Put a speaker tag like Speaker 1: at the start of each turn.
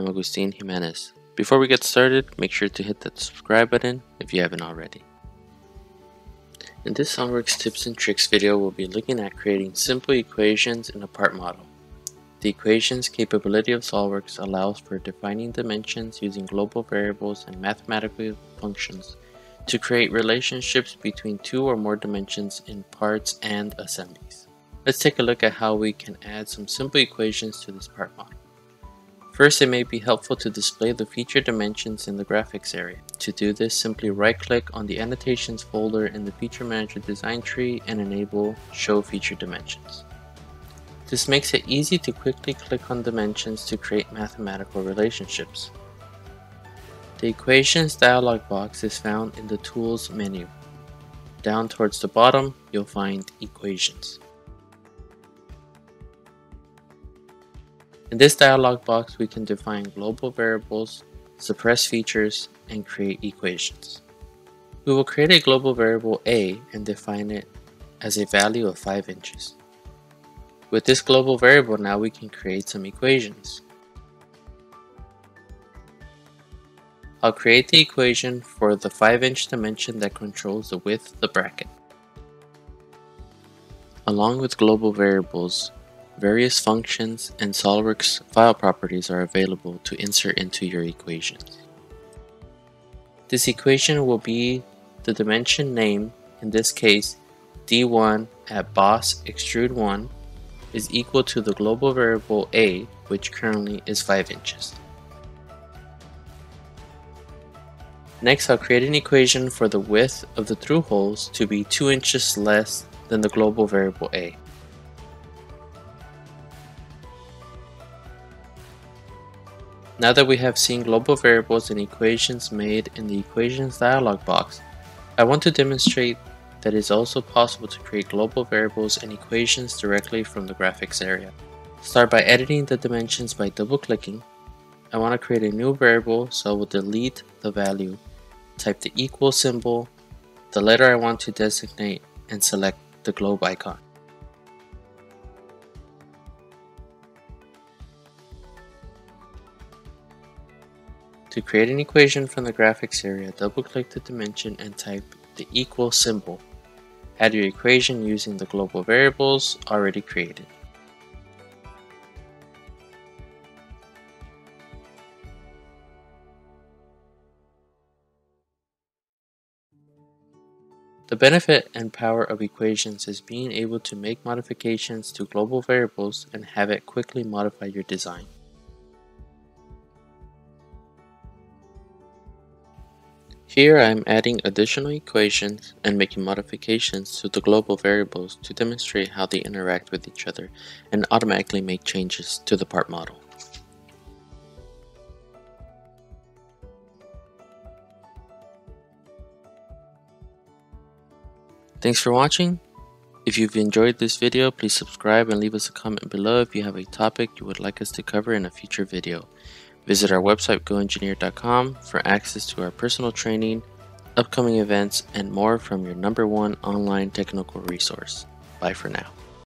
Speaker 1: I'm Agustin Jimenez. Before we get started, make sure to hit that subscribe button if you haven't already. In this SOLIDWORKS tips and tricks video, we'll be looking at creating simple equations in a part model. The equations capability of SOLIDWORKS allows for defining dimensions using global variables and mathematical functions to create relationships between two or more dimensions in parts and assemblies. Let's take a look at how we can add some simple equations to this part model. First, it may be helpful to display the feature dimensions in the graphics area. To do this, simply right-click on the annotations folder in the Feature Manager design tree and enable Show Feature Dimensions. This makes it easy to quickly click on dimensions to create mathematical relationships. The Equations dialog box is found in the Tools menu. Down towards the bottom, you'll find Equations. In this dialog box, we can define global variables, suppress features, and create equations. We will create a global variable a and define it as a value of 5 inches. With this global variable now we can create some equations. I'll create the equation for the 5 inch dimension that controls the width of the bracket. Along with global variables, Various functions and SOLIDWORKS file properties are available to insert into your equations. This equation will be the dimension name, in this case d1 at boss extrude 1 is equal to the global variable a which currently is 5 inches. Next I'll create an equation for the width of the through holes to be 2 inches less than the global variable a. Now that we have seen global variables and equations made in the equations dialog box, I want to demonstrate that it is also possible to create global variables and equations directly from the graphics area. Start by editing the dimensions by double clicking. I want to create a new variable so I will delete the value, type the equal symbol, the letter I want to designate, and select the globe icon. To create an equation from the graphics area, double-click the dimension and type the equal symbol. Add your equation using the global variables already created. The benefit and power of equations is being able to make modifications to global variables and have it quickly modify your design. Here I am adding additional equations and making modifications to the global variables to demonstrate how they interact with each other and automatically make changes to the part model. Thanks for watching. If you've enjoyed this video, please subscribe and leave us a comment below if you have a topic you would like us to cover in a future video. Visit our website goengineer.com for access to our personal training, upcoming events, and more from your number one online technical resource. Bye for now.